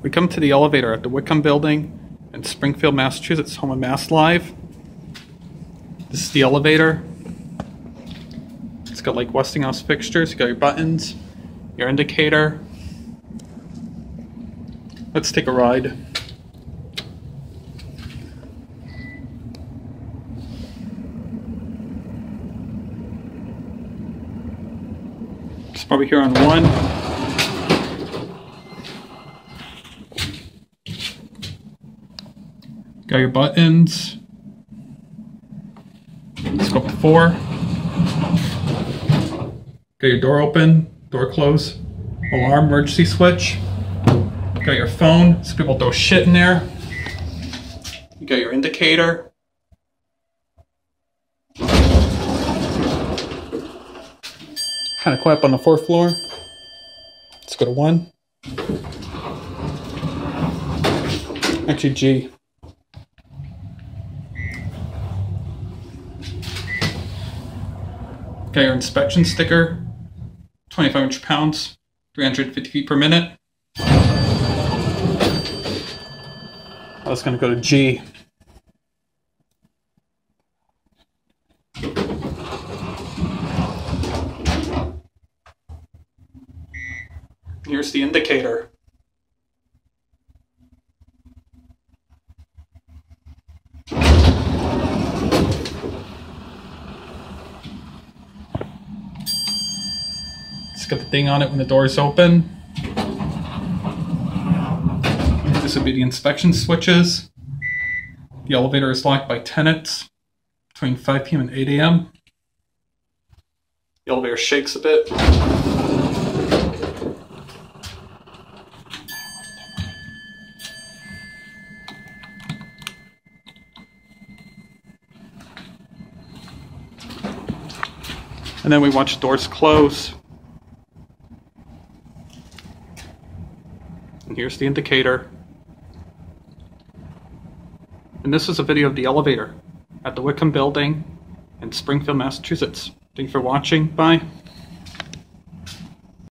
We come to the elevator at the Whitcomb Building in Springfield, Massachusetts, home of Mass Live. This is the elevator. It's got like Westinghouse fixtures. You got your buttons, your indicator. Let's take a ride. It's probably here on one. Got your buttons. Let's go to four. Got your door open, door close, alarm, emergency switch. Got your phone, so people throw shit in there. You got your indicator. Kind of quiet up on the fourth floor. Let's go to one. Actually, G. Your inspection sticker, 25 inch pounds, 350 feet per minute. I was gonna go to G. Here's the indicator. Got the thing on it when the door is open. This would be the inspection switches. The elevator is locked by tenants between 5 p.m. and 8 a.m. The elevator shakes a bit. And then we watch doors close. And here's the indicator. And this is a video of the elevator at the Whitcomb Building in Springfield, Massachusetts. Thank you for watching. Bye.